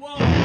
Whoa.